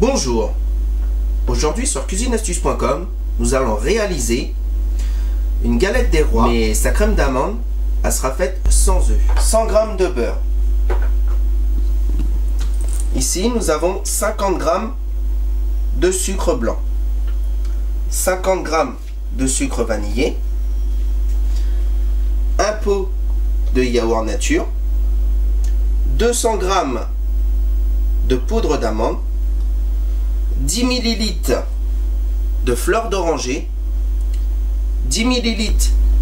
Bonjour. Aujourd'hui sur cuisineastuce.com, nous allons réaliser une galette des rois, mais sa crème d'amande, elle sera faite sans œufs. 100 g de beurre. Ici, nous avons 50 g de sucre blanc, 50 g de sucre vanillé, un pot de yaourt nature, 200 g de poudre d'amande, 10 ml de fleur d'oranger, 10 ml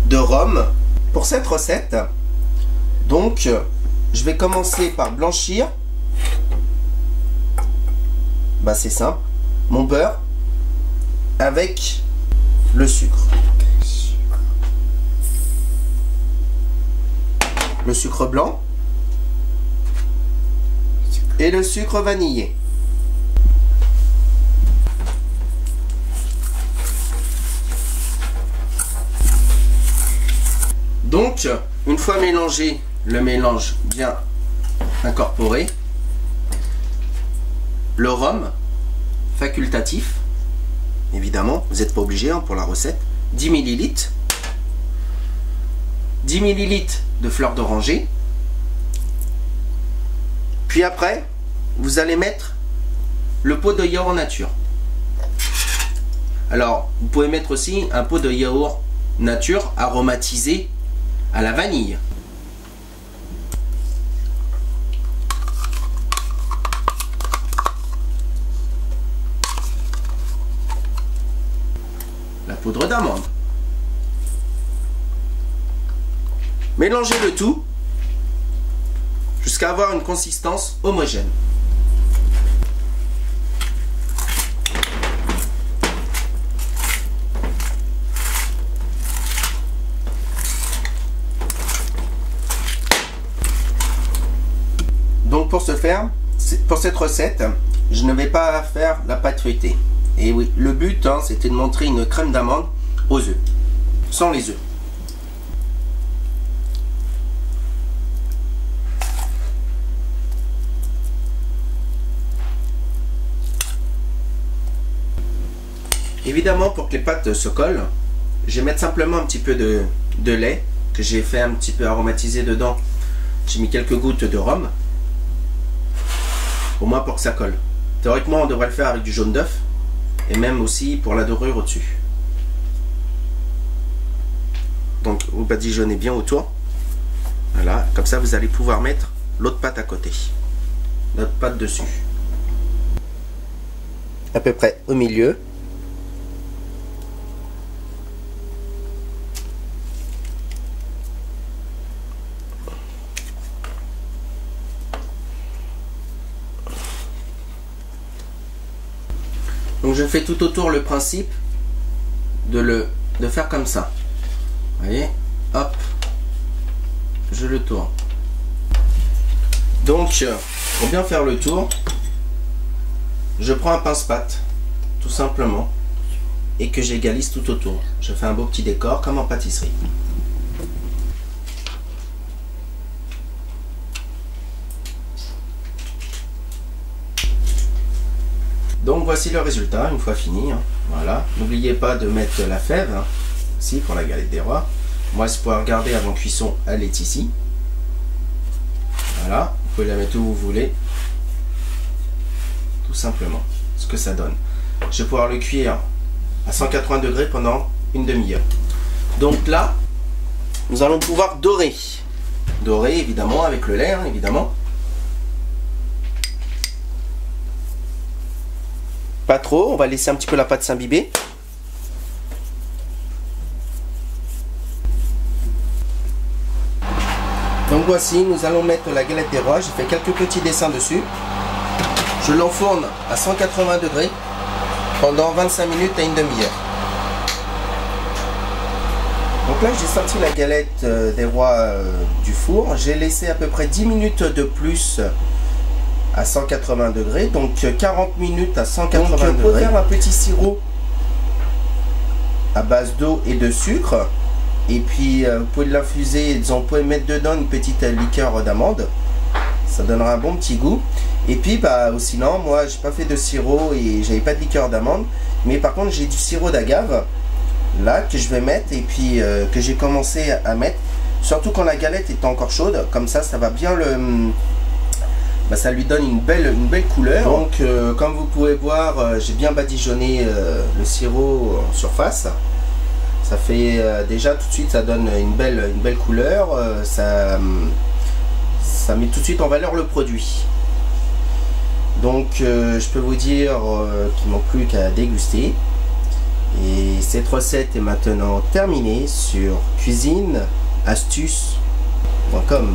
de rhum. Pour cette recette, donc, je vais commencer par blanchir. Bah, c'est simple. Mon beurre avec le sucre. Le sucre blanc et le sucre vanillé. Donc, une fois mélangé, le mélange bien incorporé, le rhum facultatif, évidemment, vous n'êtes pas obligé hein, pour la recette, 10 ml, 10 ml de fleur d'oranger, puis après, vous allez mettre le pot de yaourt nature. Alors, vous pouvez mettre aussi un pot de yaourt nature aromatisé à la vanille. La poudre d'amande. Mélangez le tout jusqu'à avoir une consistance homogène. Donc pour ce faire, pour cette recette, je ne vais pas faire la pâte feuilletée. Et oui, le but, hein, c'était de montrer une crème d'amande aux œufs, sans les œufs. Évidemment, pour que les pâtes se collent, je vais mettre simplement un petit peu de, de lait que j'ai fait un petit peu aromatiser dedans. J'ai mis quelques gouttes de rhum au moins pour que ça colle. Théoriquement, on devrait le faire avec du jaune d'œuf, et même aussi pour la dorure au-dessus. Donc, vous badigeonnez bien autour. Voilà, comme ça, vous allez pouvoir mettre l'autre pâte à côté. L'autre pâte dessus. À peu près au milieu. Donc je fais tout autour le principe de le de faire comme ça. Vous voyez? Hop. Je le tourne. Donc pour bien faire le tour, je prends un pince-pâte tout simplement et que j'égalise tout autour. Je fais un beau petit décor comme en pâtisserie. Donc voici le résultat une fois fini. Hein. Voilà. N'oubliez pas de mettre la fève, hein, ici pour la galette des rois. Moi, vous pouvez regarder avant cuisson, elle est ici. Voilà. Vous pouvez la mettre où vous voulez. Tout simplement. Ce que ça donne. Je vais pouvoir le cuire à 180 degrés pendant une demi-heure. Donc là, nous allons pouvoir dorer. Dorer évidemment avec le lait, hein, évidemment. Pas trop, on va laisser un petit peu la pâte s'imbiber. Donc voici, nous allons mettre la galette des rois. J'ai fait quelques petits dessins dessus. Je l'enfourne à 180 degrés pendant 25 minutes à une demi-heure. Donc là, j'ai sorti la galette euh, des rois euh, du four. J'ai laissé à peu près 10 minutes de plus à 180 degrés, donc 40 minutes à 180 donc, degrés. Faire un petit sirop à base d'eau et de sucre, et puis euh, vous pouvez l'infuser, vous pouvez mettre dedans une petite liqueur d'amande, ça donnera un bon petit goût. Et puis, bah, sinon, moi, j'ai pas fait de sirop et j'avais pas de liqueur d'amande. Mais par contre, j'ai du sirop d'agave, là, que je vais mettre et puis euh, que j'ai commencé à mettre. Surtout quand la galette est encore chaude, comme ça, ça va bien le... Bah, ça lui donne une belle, une belle couleur. Donc, euh, comme vous pouvez voir, euh, j'ai bien badigeonné le sirop en surface. Ça fait déjà tout de suite, ça donne une belle, une belle couleur. ça, ça met tout de suite en valeur le produit. Donc euh, je peux vous dire euh, qu'il manque plus qu'à déguster. Et cette recette est maintenant terminée sur cuisineastuce.com.